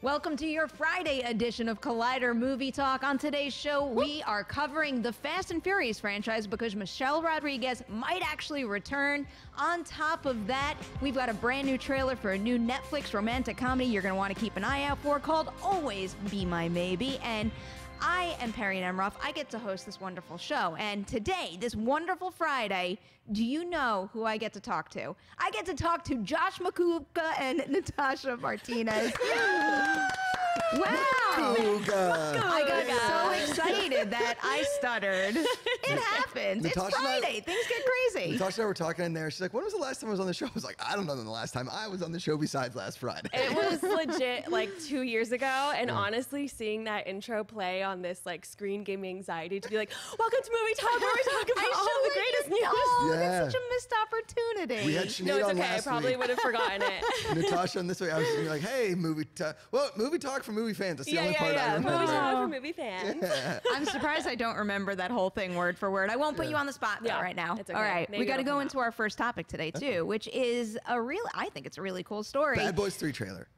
Welcome to your Friday edition of Collider Movie Talk. On today's show, we are covering the Fast and Furious franchise because Michelle Rodriguez might actually return. On top of that, we've got a brand new trailer for a new Netflix romantic comedy you're going to want to keep an eye out for called Always Be My Maybe. And I am Perri Nemiroff. I get to host this wonderful show. And today, this wonderful Friday, do you know who I get to talk to? I get to talk to Josh Macuga and Natasha Martinez. wow. Kuga. I got so excited that I stuttered. It happens. Natasha it's and I- Friday. Things get crazy. Natasha and I were talking in there. She's like, when was the last time I was on the show? I was like, I don't know the last time I was on the show besides last Friday. It was legit like two years ago, and honestly, seeing that intro play on this like screen gave me anxiety to be like, "Welcome to Movie Talk, where we talk about all the greatest news." Oh, Yeah. it's such a missed opportunity. we had Sinead No, it's on okay. I last probably week. would have forgotten it. Natasha and this way, I was just like, hey, movie talk. Well, movie talk for movie fans. That's the yeah, only yeah, part I yeah. remember. Movie Talk for movie fans. I'm surprised I don't remember that whole thing word for word. I won't put you on the spot though Yeah, right now. it's okay. All right, Maybe we got to it'll go come into out. our first topic today too, which is a real. I think it's a really cool story. Bad Boys 3 trailer.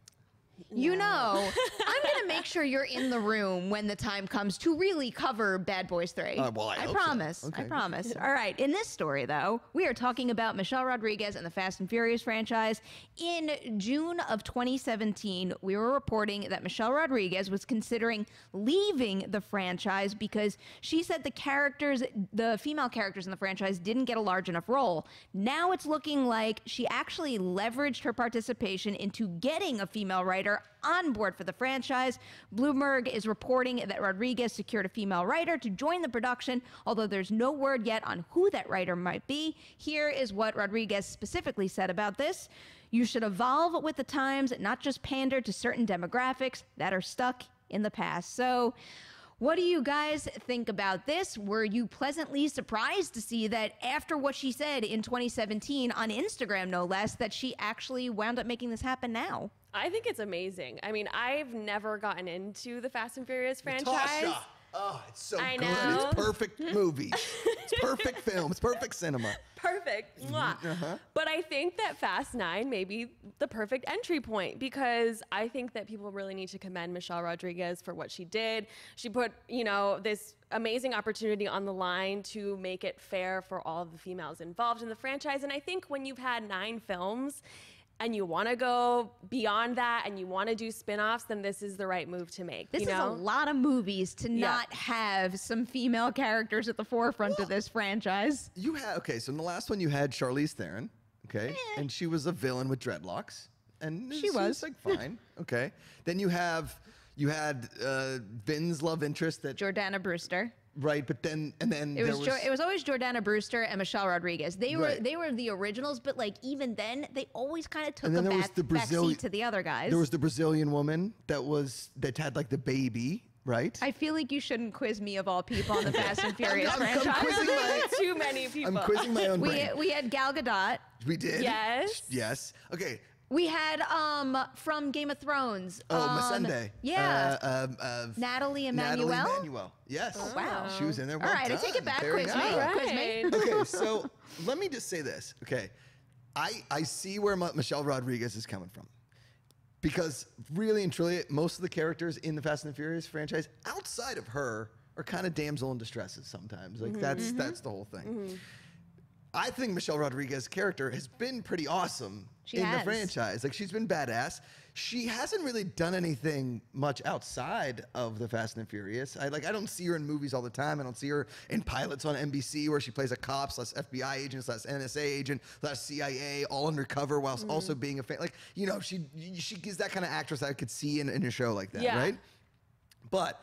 You know, I'm going to make sure you're in the room when the time comes to really cover Bad Boys 3. Uh, well, I hope so. promise. I promise. All right. In this story, though, we are talking about Michelle Rodriguez and the Fast and Furious franchise. In June of 2017, we were reporting that Michelle Rodriguez was considering leaving the franchise because she said the characters, the female characters in the franchise, didn't get a large enough role. Now it's looking like she actually leveraged her participation into getting a female writer on board for the franchise. Bloomberg is reporting that Rodriguez secured a female writer to join the production, although there's no word yet on who that writer might be. Here is what Rodriguez specifically said about this. You should evolve with the times, not just pander to certain demographics that are stuck in the past. So, what do you guys think about this? Were you pleasantly surprised to see that after what she said in 2017 on Instagram, no less, that she actually wound up making this happen now? I think it's amazing. I mean, I've never gotten into the Fast and Furious franchise. Natasha. Oh, it's so I good. know. It's perfect movie. it's perfect film. It's perfect cinema. perfect. Mm-hmm. Mwah. Uh-huh. But I think that Fast Nine may be the perfect entry point because I think that people really need to commend Michelle Rodriguez for what she did. She put, you know, this amazing opportunity on the line to make it fair for all of the females involved in the franchise. And I think when you've had nine films, and you want to go beyond that and you want to do spin-offs then this is the right move to make This you is know a lot of movies to Yeah. not have some female characters at the forefront of this franchise. You had, okay, so in the last one, you had Charlize Theron, okay? And she was a villain with dreadlocks. And She it's- was. it's like fine, okay. Then you have, you had uh, Vin's love interest that, Jordana Brewster. Right, but then, and then It there was, Jo- it was always Jordana Brewster and Michelle Rodriguez. They were Right. they were the originals, but like even then, they always kind of took And a then there was back, the back Brazilian- seat to the other guys. There was the Brazilian woman that was that had like the baby, right? I feel like you shouldn't quiz me of all people on the Fast and Furious I'm- I'm franchise. quizzing my- too many people I'm quizzing my own We brain. we had Gal Gadot. We did. Yes. Yes. Okay. We had um from Game of Thrones. Oh, um, Missandei. Yeah. Uh, um, uh, Nathalie Nathalie Emmanuel? Emmanuel. Yes. wow. She was in there. all Well right, I take it back. Very Quiz good. me. All Quiz me. right. okay, so let me just say this. Okay, I I see where Ma- Michelle Rodriguez is coming from, because really and truly, most of the characters in the Fast and the Furious franchise, outside of her, are kind of damsel in distresses sometimes. Mm-hmm. Like that's that's the whole thing. I think Michelle Rodriguez's character has been pretty awesome She in has. the franchise. Like she's been badass. She hasn't really done anything much outside of the Fast and the Furious. I like I don't see her in movies all the time. I don't see her in pilots on NBC where she plays a cop slash FBI agent slash NSA agent slash CIA all undercover whilst Mm-hmm. also being a fan. Like you know she she is that kind of actress I could see in, in a show like that, Yeah. right? But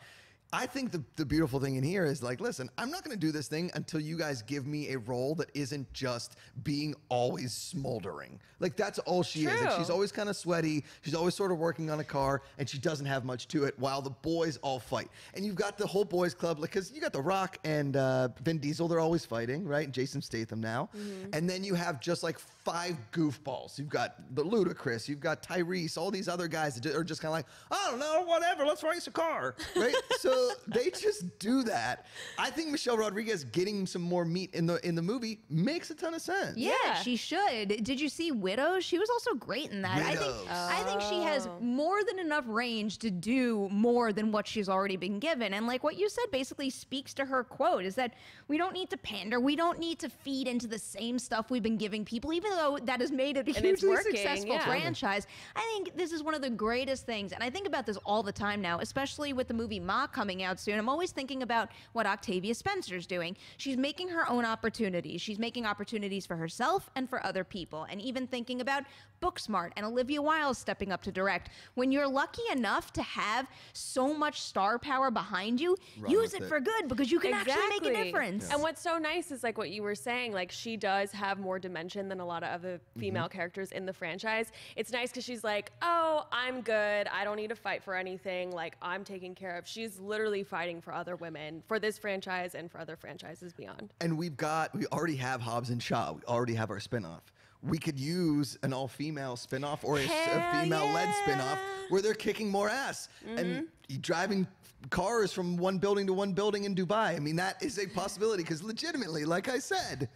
I think the, the beautiful thing in here is like, listen, I'm not going to do this thing until you guys give me a role that isn't just being always smoldering. Like that's all she is. Like she's always kind of sweaty. She's always sort of working on a car, and she doesn't have much to it. While the boys all fight, and you've got the whole boys club, like because you got the Rock and uh, Vin Diesel, they're always fighting, right? And Jason Statham now, and then you have just like five goofballs. You've got the Ludacris, you've got Tyrese, all these other guys that are just kind of like, I don't know, whatever, let's race a car, right? so so they just do that. I think Michelle Rodriguez getting some more meat in the in the movie makes a ton of sense. Yeah, Yeah. she should. Did you see Widows? She was also great in that. I think Widows. I think she has Oh. more than enough range to do more than what she's already been given. And like what you said basically speaks to her quote is that we don't need to pander. We don't need to feed into the same stuff we've been giving people, even though that has made it a it's hugely working, successful yeah. franchise. I think this is one of the greatest things. And I think about this all the time now, especially with the movie Ma coming out soon. I'm always thinking about what Octavia Spencer's doing. She's making her own opportunities. She's making opportunities for herself and for other people. And even thinking about Booksmart and Olivia Wilde stepping up to direct. When you're lucky enough to have so much star power behind you, Run use it, it. for good because you can actually make a difference. And what's so nice is like what you were saying, like she does have more dimension than a lot of other mm-hmm. female characters in the franchise. It's nice because she's like, oh, I'm good. I don't need to fight for anything. Like I'm taken care of. She's literally fighting for other women for this franchise and for other franchises beyond. And we've got, we already have Hobbs and Shaw. We already have our spinoff. We could use an all female spinoff or a, Hell female led spinoff yeah. Mm-hmm. where they're kicking more ass and driving cars from one building to one building in Dubai. I mean, that is a possibility because legitimately, like I said,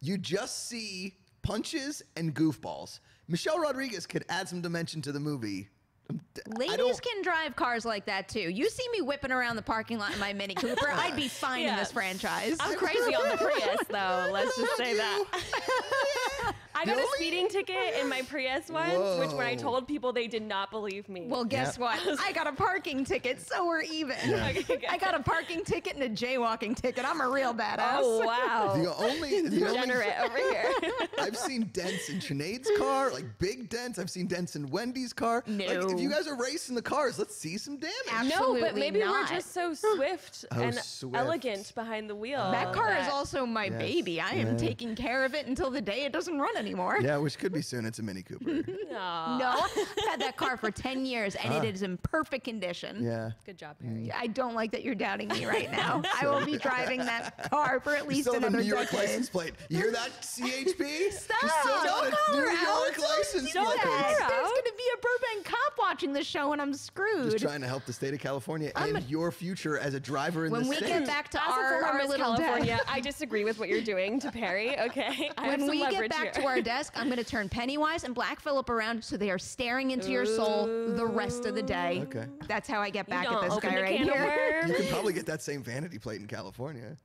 you just see punches and goofballs. Michelle Rodriguez could add some dimension to the movie. I Ladies can drive cars like that too. You see me whipping around the parking lot in my Mini Cooper, I'd be fine in this franchise. I'm crazy on the Prius though. Let's just say that. I got The a speeding ticket in my Prius once, which when I told people, they did not believe me. Well, guess Yeah. what? I got a parking ticket, so we're even. Okay. I got a parking ticket and a jaywalking ticket. I'm a real badass. oh wow, The only, the only degenerate over here. I've seen dents in Sinead's car, like big dents. I've seen dents in Wendy's car. Like, if you guys are racing the cars, let's see some damage. Absolutely No, but maybe not. we're just so swift Oh, and swift. elegant behind the wheel. That car is also my Yes. baby. I am Yeah. taking care of it until the day it doesn't run anymore. Yeah, which could be soon. It's a Mini Cooper. Aw, No, I've had that car for 10 years and it is in perfect condition. yeah. Good job, Perri. Mm. I don't like that you're doubting me right now. I will be driving that car for at You least still have a another New York decade. license plate. You hear that, CHP? Stop! Still got Don't a call New her York license Don't plate. call her There's going to be a Burbank cop watching the show and I'm screwed. Just trying to help the state of California I'm and a- your future as a driver in when the we state. get back to As a our, former our Miss little California, desk, I disagree with what you're doing to Perri. Okay, I have when some we get leverage back here. to our desk, I'm going to turn Pennywise and Black Phillip around so they are staring into your soul the rest of the day. Okay. That's how I get back at this guy right here. you can probably get that same vanity plate in California.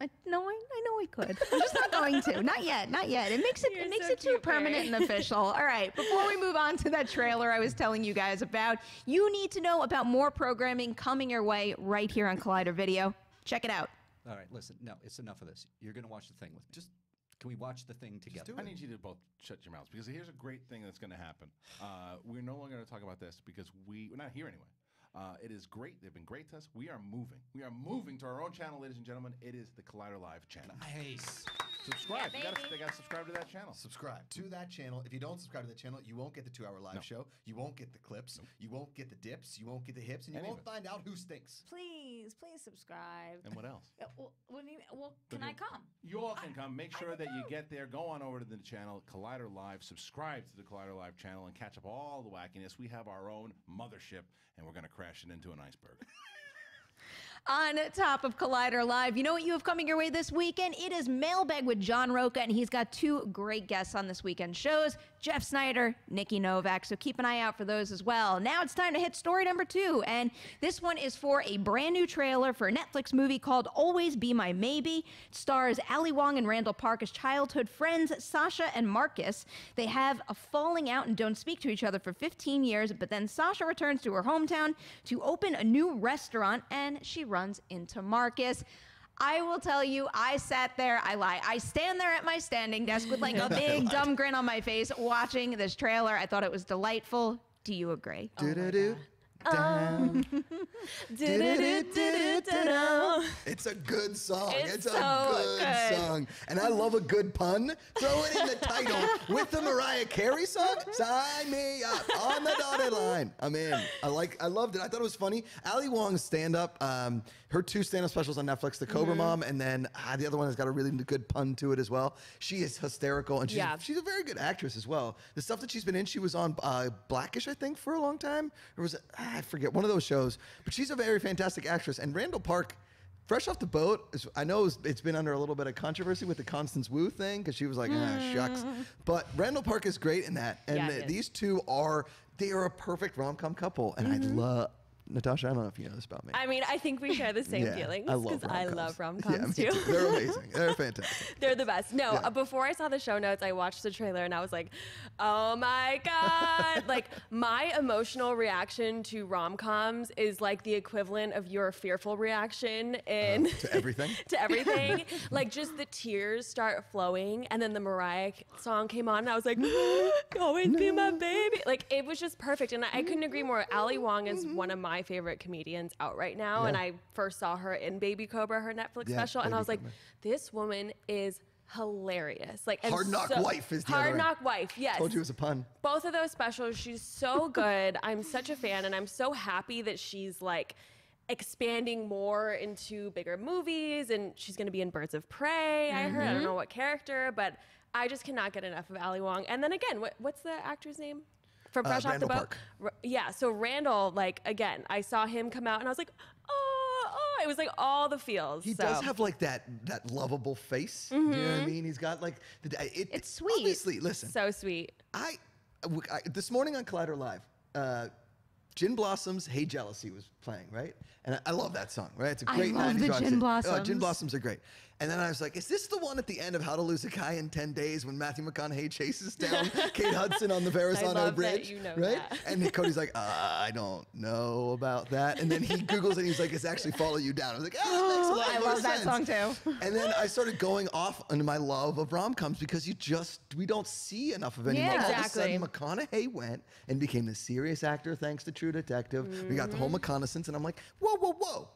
I, no, I, I know I could. I'm just not going to. Not yet. Not yet. It makes it You're it makes so it too cute, permanent and official. All right. Before we move on to that trailer I was telling you guys about, you need to know about more programming coming your way right here on Collider Video. Check it out. All right, listen. No, it's enough of this. You're going to watch the thing with me. Just can we watch the thing together? I need you to both shut your mouths because here's a great thing that's going to happen. Uh, we're no longer going to talk about this because we, we're not here anyway. Uh, it is great. They've been great to us. We are moving. We are moving to our own channel, ladies and gentlemen. It is the Collider Live channel. Nice. Subscribe. you gotta, they got to subscribe to that channel. subscribe to that channel. If you don't subscribe to the channel, you won't get the two-hour live show. You won't get the clips. You won't get the dips. You won't get the hips, and you Any won't find out who stinks. Please, please subscribe. And what else? Uh, well, what you, well, can Then I come? You all can come. Make sure that you get there. Go on over to the channel, Collider Live. Subscribe to the Collider Live channel and catch up all the wackiness. We have our own mothership, and we're going to crash it into an iceberg. On top of Collider Live, you know what you have coming your way this weekend? It is Mailbag with John Rocha, and he's got two great guests on this weekend shows Jeff Sneider, Nikki Novak. So keep an eye out for those as well. Now it's time to hit story number two, and this one is for a brand new trailer for a Netflix movie called Always Be My Maybe. It stars Ali Wong and Randall Park as childhood friends Sasha and Marcus. They have a falling out and don't speak to each other for 15 years, but then Sasha returns to her hometown to open a new restaurant and she runs into Marcus. I will tell you, I sat there, I lie. I stand there at my standing desk with like a big dumb grin on my face watching this trailer. I thought it was delightful. Do you agree? Do-do-do, down. Du-du-du-du-du-du-du. It's a good song. It's It's, a so good, good. song. And I love a good pun. Throw it in the title with the Mariah Carey song. Sign me up on the dotted line. I'm in. I like I loved it. I thought it was funny. Ali Wong's stand-up, um, her two stand-up specials on Netflix, The Mm-hmm. Cobra Mom, and then ah, the other one has got a really good pun to it as well. She is hysterical and she's, Yeah. she's a very good actress as well. The stuff that she's been in, she was on uh, Blackish, I think, for a long time. Or was it? ah, I forget one of those shows, but she's a very fantastic actress. And Randall Park, fresh off the boat, I know it's- it's been under a little bit of controversy with the Constance Wu thing because she was like, ah, shucks. But Randall Park is great in that, and Yeah, he is. these two are they are a perfect rom com couple, and I love. Natasha, I don't know if you know this about me. I mean, I think we share the same Yeah, feelings I love because I love rom Yeah, coms me too. too. They're amazing. They're fantastic. They're the best. No, Yeah. uh, before I saw the show notes, I watched the trailer and I was like, oh my God. like, my emotional reaction to rom coms is like the equivalent of your fearful reaction in. to everything. to everything. like, just the tears start flowing. And then the Mariah song came on and I was like, always be my baby. Like, it was just perfect. And I, I couldn't agree more. Ali Wong is one of my favorite comedians out right now. And I first saw her in Baby Cobra, her Netflix Yeah, special. And I Baby was like, this woman is hilarious. Like Hard Knock so- Wife is the Hard Knock Wife. Yes. Told you it was a pun. Both of those specials, she's so good. I'm such a fan, and I'm so happy that she's like expanding more into bigger movies, and she's going to be in Birds of Prey. I heard. I don't mm-hmm. know what character, but I just cannot get enough of Ali Wong. And then again, what, what's the actor's name? From Uh, Fresh Off the Boat. Park. R- yeah. So Randall, like again, I saw him come out, and I was like, oh, oh. It was like all the feels. He so. does have like that that lovable face. Do you know what I mean? He's got like the, it, It's sweet. Obviously, listen, so sweet. I, I this morning on Collider Live, uh, Gin Blossoms "Hey Jealousy" was playing, right? And I, I love that song, right? It's a great I love 90s the Gin song. Oh, Blossoms. Gin Blossoms are great. And then I was like, is this the one at the end of How to Lose a Guy in 10 Days when Matthew McConaughey chases down Kate Hudson on the Verrazano that Bridge? you know right? that. And Cody's like, uh, I don't know about that. And then he Googles it and he's like, it's actually Follow You Down. I was like, oh, that makes a lot I more love that sense." song too. And then I started going off into my love of rom coms because you just we don't see enough of anymore. Yeah. All of a Exactly. sudden, McConaughey went and became the serious actor thanks to True Detective. We got the whole Mm-hmm. McConaissance, and I'm like, whoa, whoa, whoa.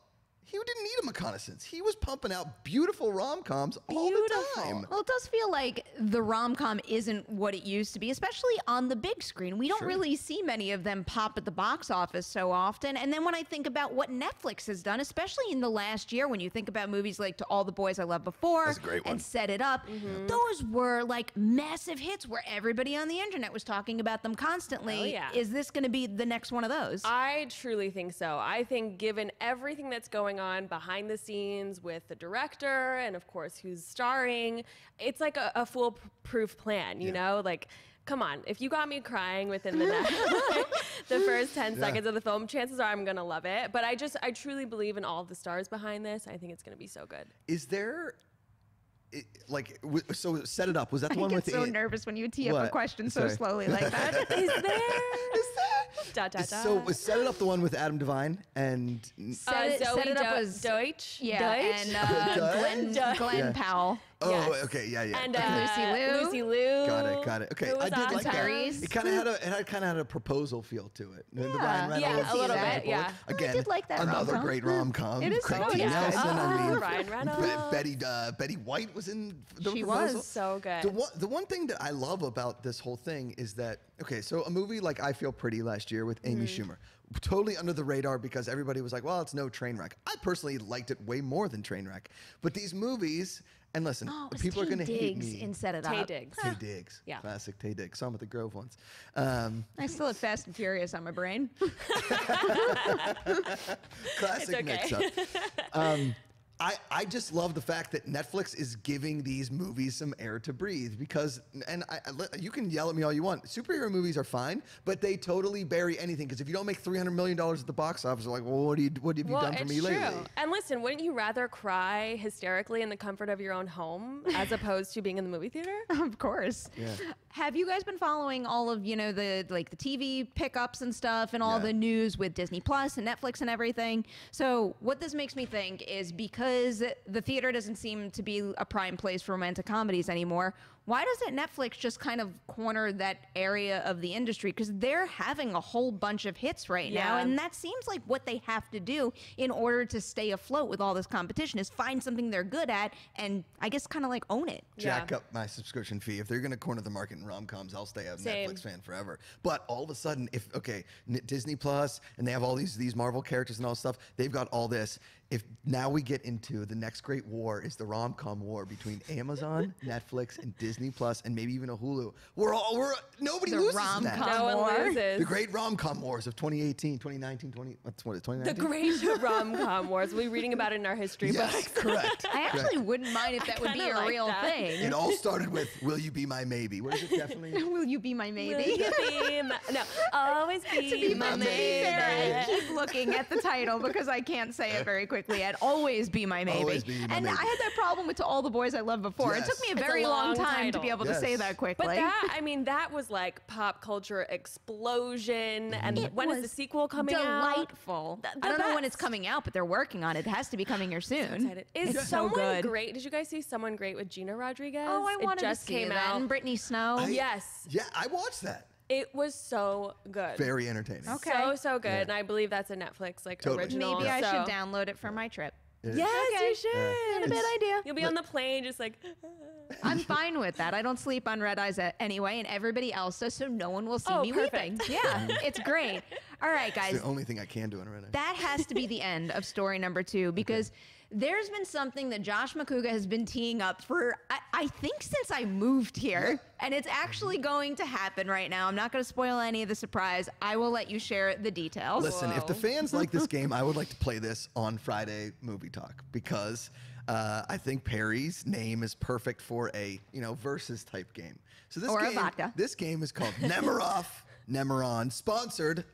He didn't need a McConaissance. He was pumping out beautiful rom coms all the Beautiful. time. Well, it does feel like the rom com isn't what it used to be, especially on the big screen. We don't really see many of them pop at the box office so often. And then when I think about what Netflix has done, especially in the last year, when you think about movies like To All the Boys I Loved Before That's a great one. and Set It Up, mm-hmm. those were like massive hits where everybody on the internet was talking about them constantly. Oh, yeah. Is this going to be the next one of those? I truly think so. I think, given everything that's going on behind the scenes with the director and, of course, who's starring, it's like a, a foolproof plan, you know? Like, come on, if you got me crying within the next, the first 10 Yeah. seconds of the film, chances are I'm going to love it. But I just, I truly believe in all of the stars behind this. I think it's going to be so good. Is there, i- like, w- so set it up? Was that the I one get with so the. nervous when you tee up a question so Sorry. slowly like that. Is there? Is that? Da, da, da. So was set it up the one with Adam Devine and Set uh, it- Zoey set it up Do- was- Deutch. Yeah, Deutch? and uh, Glenn, Glenn Yeah. Powell. Oh Yes. okay yeah yeah and okay. uh, Lucy Liu. Lucy Liu. Got it, got it. Okay, who I was did like awesome. that. It kind of had a, it had kind of had a proposal feel to it. The Yeah. Ryan Yeah, Reynolds, a little bit, Bullock. yeah. I Again, did like that another rom-com. great rom com. It is Craig so T. good. Nelson. I Oh, mean, Ryan Be- Reynolds. Betty uh, Betty White was in the She proposal. was. So good. The one, the one thing that I love about this whole thing is that okay, so a movie like I Feel Pretty last year with Amy Mm-hmm. Schumer, totally under the radar because everybody was like, well, it's no train wreck. I personally liked it way more than Trainwreck. But these movies, and listen, Oh, it was people are going to hate me. in Set It Taye Up. Diggs. Taye Diggs, Yeah. classic Taye Diggs. Saw him at the Grove once. Um, I still have Fast and Furious on my brain. classic okay. mix-up. Um, I, I just love the fact that Netflix is giving these movies some air to breathe because, and I, I you can yell at me all you want. Superhero movies are fine, but they totally bury anything because if you don't make three hundred million dollars at the box office, they're like, well, what do you, what have you well, done for it's me true. lately? And listen, wouldn't you rather cry hysterically in the comfort of your own home as opposed to being in the movie theater? of course. Yeah. Have you guys been following all of you know the like the TV pickups and stuff and all Yeah. the news with Disney Plus and Netflix and everything? So what this makes me think is because the theater doesn't seem to be a prime place for romantic comedies anymore. Why doesn't Netflix just kind of corner that area of the industry? Because they're having a whole bunch of hits right now, and that seems like what they have to do in order to stay afloat with all this competition is find something they're good at and I guess kind of like own it. jack Yeah. up my subscription fee. If they're going to corner the market in rom coms, I'll stay a Same. Netflix fan forever. But all of a sudden, if okay, N- Disney Plus and they have all these these Marvel characters and all this stuff, they've got all this. If now we get into the next great war is the rom com war between Amazon, Netflix, and Disney Disney Plus, and maybe even a Hulu. We're all we're nobody The loses in that. rom-com. No one loses. The great rom-com wars of 2018, 2019, 20 what's what? The great rom-com wars. We're reading about it in our history Yes, books. correct. I actually correct. wouldn't mind if that would be a like real that. thing. It all started with "Will you be my maybe?" What is it? Definitely. Will you be my Will maybe? you be my- no, always be, to be my my maybe. fair, I keep looking at the title because I can't say it very quickly. I'd always be my maybe. Always Be My and Maybe. I had that problem with To All the Boys I Loved Before. It took me a It's a very long long time to be able to say that quickly. But that, I mean, that was like pop culture explosion. And It when is the sequel coming out? delightful. I don't know when it's coming out, but they're working on it. It has to be coming here soon. Excited. Is it's so someone good. great? Did you guys see someone great with Gina Rodriguez? Oh, I it wanted just to see came that. out. And Brittany Snow. I- yes, Yeah, I watched that. it was so good. Very entertaining. Okay. So so good, Yeah. and I believe that's a Netflix like Totally. original. Maybe I so- should download it for my trip. It is. Yes, Okay. you should. Yeah. Not a bad idea. You'll be on the plane, just like. I'm fine with that. I don't sleep on red eyes anyway, and everybody else does, so no one will see Oh, me weeping. Yeah, it's great. All right, It's guys. the only thing I can do in a minute. that has to be the end of story number two because there's been something that Josh Macuga has been teeing up for, I, I think, since I moved here. And it's actually mm-hmm. going to happen right now. I'm not going to spoil any of the surprise. I will let you share the details. Listen, if the fans like this game, I would like to play this on Friday Movie Talk because uh, I think Perri's name is perfect for a you know versus type game. So this Or a game, vodka. this game is called Nemiroff Nemeron, sponsored.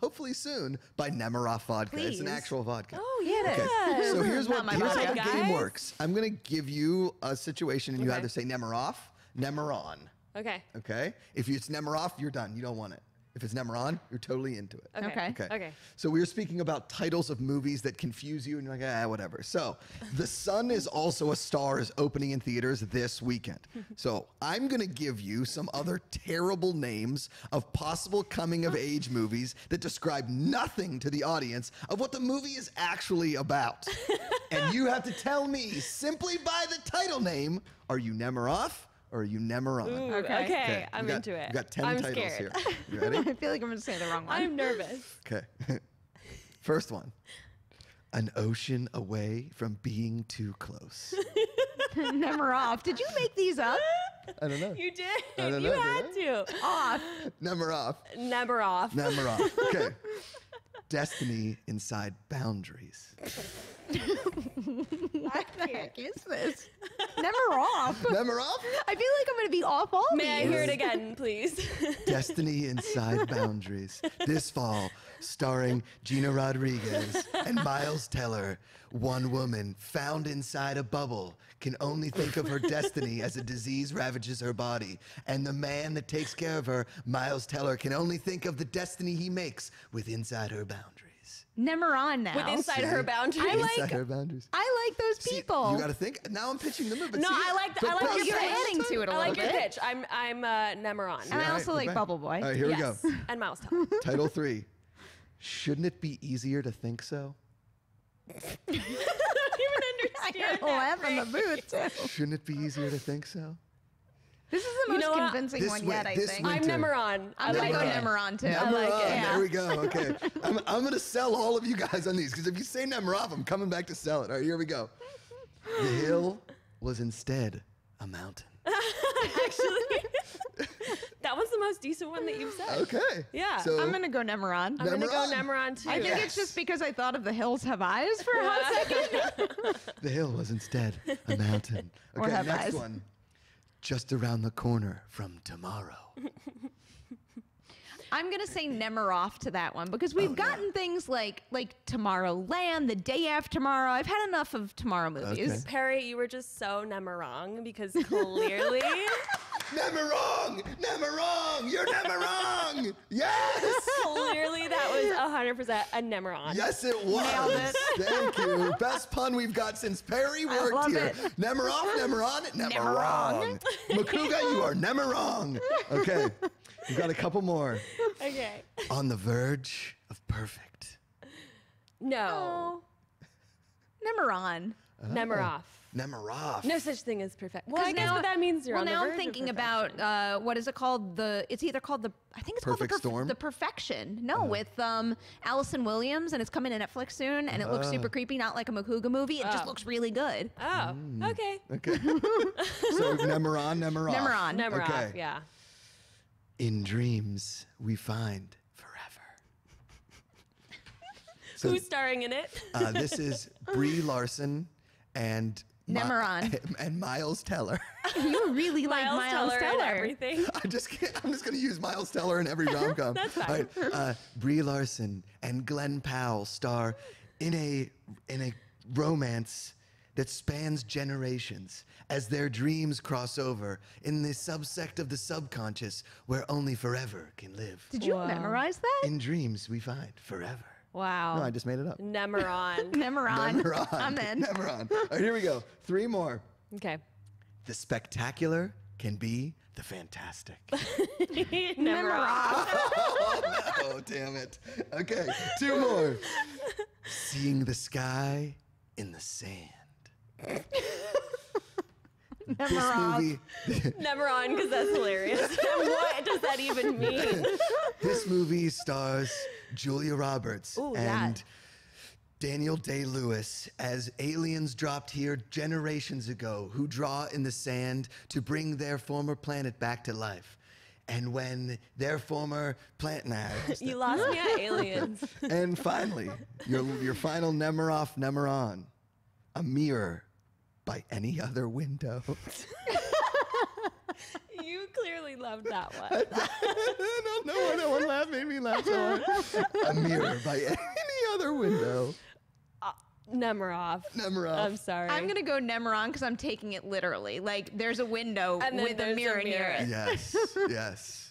Hopefully soon by Nemiroff vodka. It's an Please. actual vodka. Oh, yeah, it is. Okay. So here's Not what my here's how vodka. the game Guys? works. I'm gonna give you a situation and you Okay. either say Nemiroff, Nemeron. Okay. Okay? If it's Nemiroff, you're done. You don't want it. If it's Nemeron, you're totally into it. Okay. Okay. Okay. Okay. So we were speaking about titles of movies that confuse you, and you're like, ah, whatever. So, The Sun is also a star is opening in theaters this weekend. So I'm gonna give you some other terrible names of possible coming of age movies that describe nothing to the audience of what the movie is actually about, and you have to tell me simply by the title name: Are you Nemiroff or are you Nemeron? Ooh, Okay. okay. we I'm got- into it. We got ten I'm titles scared. here. You ready? I feel like I'm going to say the wrong one. I'm nervous. Okay. First one. An ocean away from being too close. Never off. Did you make these up? I don't know. You did. I don't You know, had did to. Off. Never off. Never off. Never off. Okay. Destiny inside boundaries. What the heck is this? Never off. Never off? I feel like I'm going to be off all May I these. hear it again, please? Destiny inside boundaries. This fall, starring Gina Rodriguez and Miles Teller. One woman found inside a bubble can only think of her destiny as a disease ravages her body. And the man that takes care of her, Miles Teller, can only think of the destiny he makes with inside her boundaries. Never on now. With inside her boundaries. I like- inside her boundaries. I like those See, people. you got to think. Now I'm pitching the movie. but No, see, I like the- the I like process- your You're adding to it a I little like your pitch. I'm I'm uh, Nemeron. And I also we're like back. Bubble Boy. All right, here yes. we go. And Mouse Town. Title three. Shouldn't it be easier to think so? I don't even I understand got a laugh in the booth, too. Shouldn't it be easier to think so? This is the You most know what? convincing This one way- yet, I this think. way- I'm Winter. Nemeron. I I'm going like to go it. Nemeron, too. Nemeron. like it. Yeah. There we go. Okay. I'm, I'm going to sell all of you guys on these because if you say Nemeroff, I'm coming back to sell it. All right, here we go. The hill was instead a mountain. Actually, that was the most decent one that you've said. Okay. Yeah. So I'm going to go Nemeron. I'm gonna go Nemeron. Nemeron too. I think it's just because I thought of the hills have eyes for a hot second. the hill was instead a mountain. Or Okay, have next eyes. one. Just around the corner from tomorrow. I'm gonna say Nemiroff to that one because we've Oh, yeah. gotten things like like Tomorrowland, the day after tomorrow. I've had enough of tomorrow movies. Okay. Perri, you were just so Nemerong because clearly Never wrong! Never wrong! You're never wrong! Yes! Clearly, that was 100% a Nemeron. Yes, it was. Nailed it. Thank you. Best pun we've got since Perri I worked love here. it. Never off, never on, never, Never wrong. wrong. Macuga, you are never wrong. Okay, we've got a couple more. Okay. On the verge of perfect. No. Oh. Nemeron. Nemiroff. Nemiroff. No such thing as perfect. Well, I 'Cause guess now- what that means you're well, on the now I'm verge of thinking about uh, what is it called? The it's either called the I think it's Perfect called the, Storm? the Perfection. No, with um, Allison Williams, and it's coming to Netflix soon, and it looks super creepy, not like a Macuga movie. It just Oh. looks really good. Oh, okay. Okay. so Nemeron, Nemiroff. Nemeron. Nemiroff, Okay. yeah. In dreams we find forever. So Who's starring in it? uh, this is Brie Larson and Mi- Nemeron. and Miles Teller. you really like Miles, Miles Teller, Teller. everything. I just can't, I'm just gonna use Miles Teller in every rom com. That's fine. uh, Brie Larson and Glenn Powell star in a in a romance that spans generations as their dreams cross over in the subsect of the subconscious where only forever can live. Did you Wow. memorize that? In dreams we find forever. Wow. No, I just made it up. Nemeron. Nemeron. Nemeron. I'm in. Nemeron. All right, here we go. Three more. okay. The spectacular can be the fantastic. Nemeron. oh, damn it. Okay, two more. Seeing the sky in the sand. This movie, Nemeron, because that's hilarious. what does that even mean? this movie stars Julia Roberts Ooh, and Daniel Day Lewis as aliens dropped here generations ago who draw in the sand to bring their former planet back to life. And when their former planet, nah, You lost me at aliens. And finally, your, your final Nemiroff Nemeron, a mirror by any other window. you clearly loved that one. I don't know why that one laugh made me laugh so hard. A mirror by any other window. Uh, Nemeroff. Nemiroff. I'm sorry. I'm gonna go Nemeron because I'm taking it literally. Like there's a window And then with a there's a mirror near mirror. it. Yes, yes.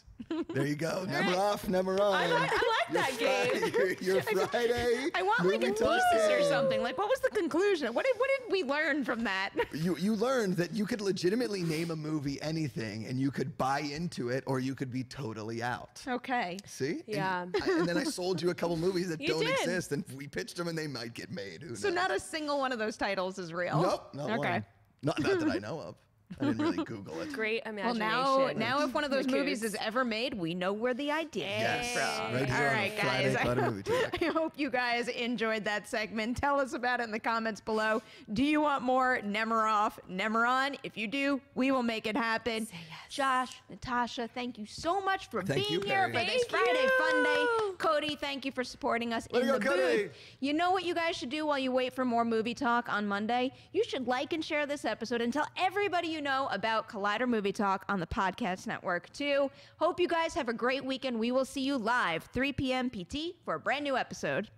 There you go. Nemiroff, Nemeron. I like, I like that game. Your, your Friday. I want like a movie talk thesis or something. Like, what was the conclusion? What did what did we learn from that? You you learned that you could legitimately name a movie anything, and you could buy into it, or you could be totally out. Okay. See? And- Yeah. I- And, then I sold you a couple movies that You don't did. exist, and we pitched them, and they might get made. Who So knows? not a single one of those titles is real. Nope. Not okay. One. Not, not that I know of. I didn't really Google it. Great Well, now, now if one of those movies is ever made, we know where the idea Yes. came from. Right here All on right, guys. Friday movie talk. I hope you guys enjoyed that segment. Tell us about it in the comments below. Do you want more Nemiroff, Nemeron? If you do, we will make it happen. Yes. Josh, Natasha, thank you so much for Thank being you, here Perri. for this Thank Friday Fun Day. Cody, thank you for supporting us Way in the go, Cody. booth. You know what you guys should do while you wait for more movie talk on Monday? You should like and share this episode and tell everybody you know about Collider Movie Talk on the Podcast Network, too. Hope you guys have a great weekend. We will see you live, 3 p.m. PT, for a brand new episode.